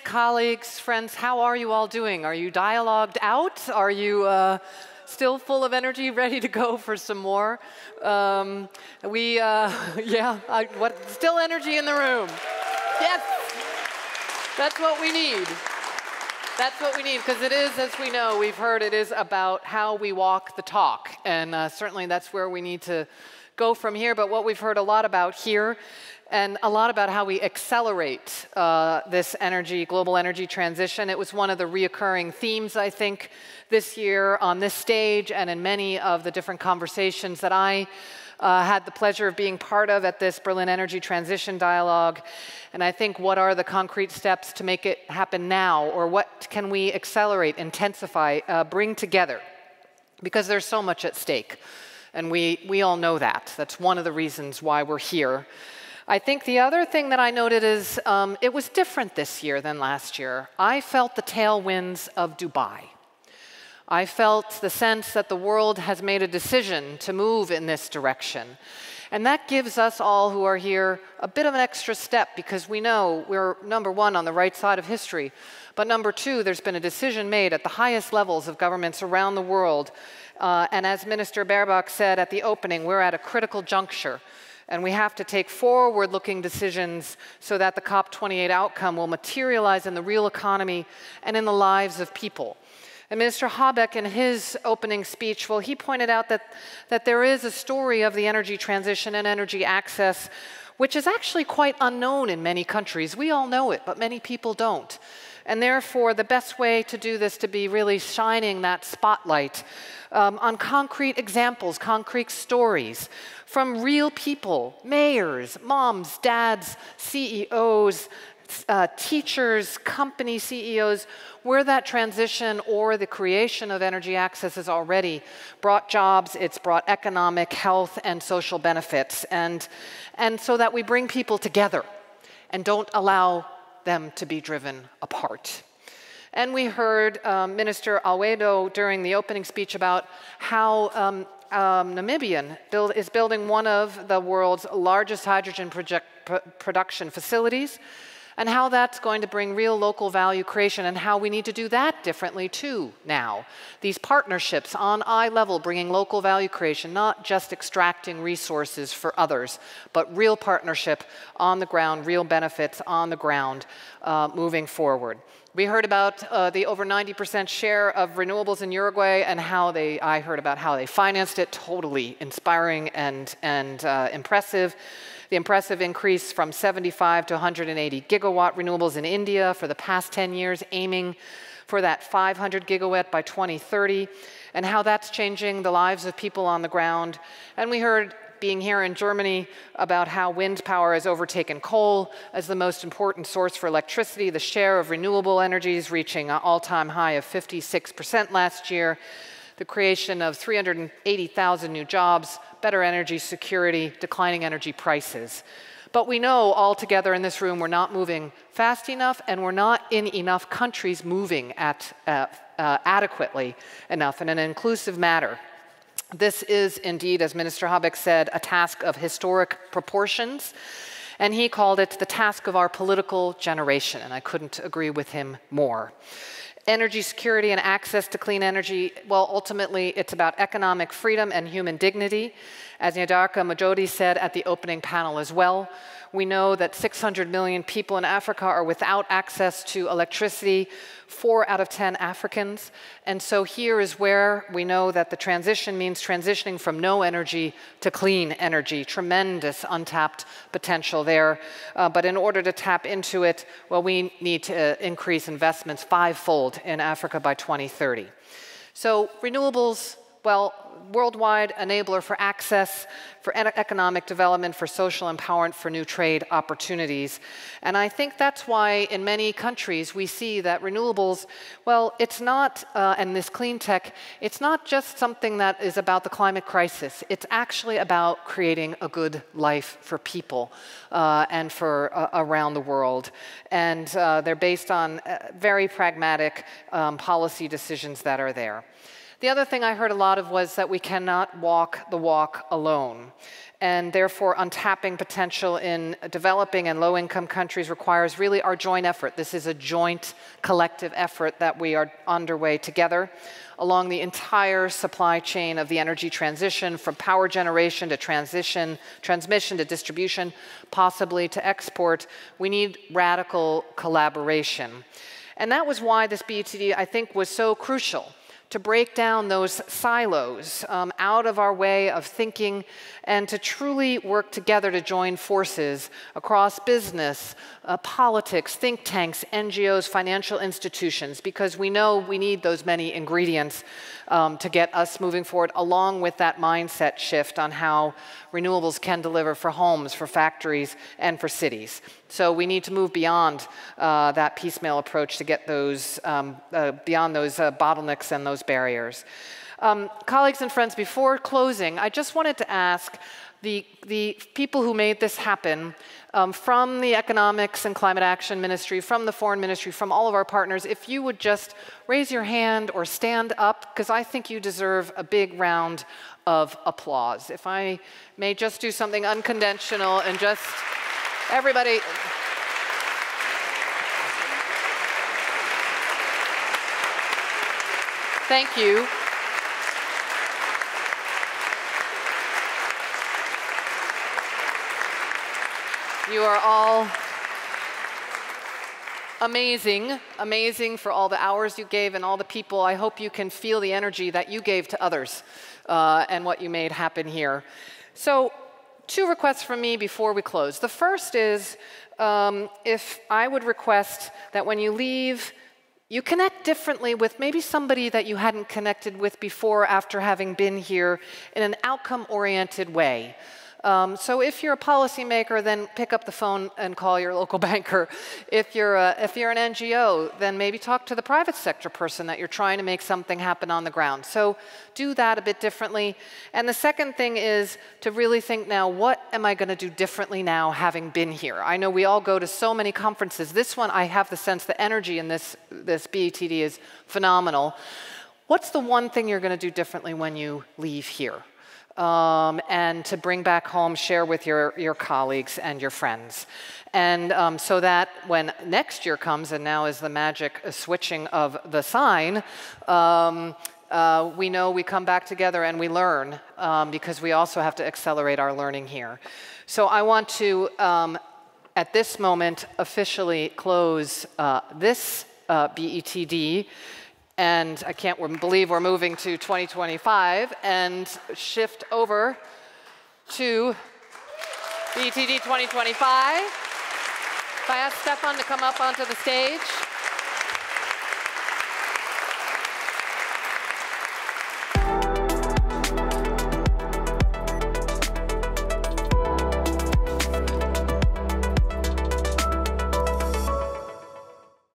Colleagues, friends, how are you all doing? Are you dialogued out? Are you uh, still full of energy, ready to go for some more? Um, we, uh, yeah, I, what, still energy in the room. Yes, that's what we need. That's what we need, because it is, as we know, we've heard it is about how we walk the talk. And uh, certainly that's where we need to go from here. But what we've heard a lot about here and a lot about how we accelerate uh, this energy, global energy transition. It was one of the reoccurring themes, I think, this year on this stage and in many of the different conversations that I uh, had the pleasure of being part of at this Berlin Energy Transition Dialogue. And I think what are the concrete steps to make it happen now, or what can we accelerate, intensify, uh, bring together? Because there's so much at stake. And we, we all know that. That's one of the reasons why we're here. I think the other thing that I noted is um, it was different this year than last year. I felt the tailwinds of Dubai. I felt the sense that the world has made a decision to move in this direction. And that gives us all who are here a bit of an extra step because we know we're, number one, on the right side of history. But number two, there's been a decision made at the highest levels of governments around the world. Uh, and as Minister Baerbock said at the opening, we're at a critical juncture and we have to take forward looking decisions so that the COP28 outcome will materialize in the real economy and in the lives of people. And Minister Habeck, in his opening speech, well, he pointed out that, that there is a story of the energy transition and energy access, which is actually quite unknown in many countries. We all know it, but many people don't. And therefore, the best way to do this to be really shining that spotlight um, on concrete examples, concrete stories from real people, mayors, moms, dads, CEOs, uh, teachers, company CEOs, where that transition or the creation of energy access has already brought jobs, it's brought economic, health, and social benefits. And, and so that we bring people together and don't allow them to be driven apart. And we heard um, Minister Alweendo during the opening speech about how um, um, Namibian build, is building one of the world's largest hydrogen project, production facilities and how that's going to bring real local value creation and how we need to do that differently too now. These partnerships on eye level bringing local value creation, not just extracting resources for others, but real partnership on the ground, real benefits on the ground uh, moving forward. We heard about uh, the over 90% share of renewables in Uruguay and how they, I heard about how they financed it, totally inspiring and, and uh, impressive. The impressive increase from 75 to 180 gigawatt renewables in India for the past 10 years, aiming for that 500 gigawatt by 2030, and how that's changing the lives of people on the ground. And we heard being here in Germany about how wind power has overtaken coal as the most important source for electricity, the share of renewable energies reaching an all-time high of 56% last year, the creation of 380,000 new jobs, better energy security, declining energy prices. But we know all together in this room we're not moving fast enough and we're not in enough countries moving at, uh, uh, adequately enough in an inclusive manner. This is indeed, as Minister Habeck said, a task of historic proportions. And he called it the task of our political generation, and I couldn't agree with him more. Energy security and access to clean energy, well, ultimately, it's about economic freedom and human dignity. As Nyadarka Majodi said at the opening panel as well, we know that 600 million people in Africa are without access to electricity, four out of 10 Africans. And so here is where we know that the transition means transitioning from no energy to clean energy. Tremendous untapped potential there. Uh, but in order to tap into it, well, we need to uh, increase investments fivefold in Africa by 2030. So renewables, well, worldwide enabler for access, for economic development, for social empowerment, for new trade opportunities. And I think that's why in many countries we see that renewables, well, it's not, uh, and this clean tech, it's not just something that is about the climate crisis. It's actually about creating a good life for people uh, and for uh, around the world. And uh, they're based on uh, very pragmatic um, policy decisions that are there. The other thing I heard a lot of was that we cannot walk the walk alone. And therefore, untapping potential in developing and low income countries requires really our joint effort. This is a joint collective effort that we are underway together along the entire supply chain of the energy transition from power generation to transition, transmission to distribution, possibly to export. We need radical collaboration. And that was why this BETD, I think, was so crucial to break down those silos um, out of our way of thinking and to truly work together to join forces across business, uh, politics, think tanks, NGOs, financial institutions, because we know we need those many ingredients um, to get us moving forward, along with that mindset shift on how renewables can deliver for homes, for factories, and for cities. So we need to move beyond uh, that piecemeal approach to get those, um, uh, beyond those uh, bottlenecks and those barriers. Um, colleagues and friends, before closing, I just wanted to ask the, the people who made this happen um, from the Economics and Climate Action Ministry, from the Foreign Ministry, from all of our partners, if you would just raise your hand or stand up, because I think you deserve a big round of applause. If I may just do something unconventional and just everybody. Thank you. You are all amazing, amazing for all the hours you gave and all the people. I hope you can feel the energy that you gave to others uh, and what you made happen here. So, two requests from me before we close. The first is um, if I would request that when you leave, you connect differently with maybe somebody that you hadn't connected with before after having been here in an outcome oriented way. Um, so if you're a policymaker, then pick up the phone and call your local banker. If you're, a, if you're an NGO, then maybe talk to the private sector person that you're trying to make something happen on the ground. So do that a bit differently. And the second thing is to really think now, what am I going to do differently now having been here? I know we all go to so many conferences. This one, I have the sense the energy in this, this BETD is phenomenal. What's the one thing you're going to do differently when you leave here? Um, and to bring back home, share with your, your colleagues and your friends. And um, so that when next year comes, and now is the magic switching of the sign, um, uh, we know we come back together and we learn um, because we also have to accelerate our learning here. So I want to, um, at this moment, officially close uh, this uh, BETD. And I can't believe we're moving to 2025 and shift over to BETD 2025. If I ask Stefan to come up onto the stage.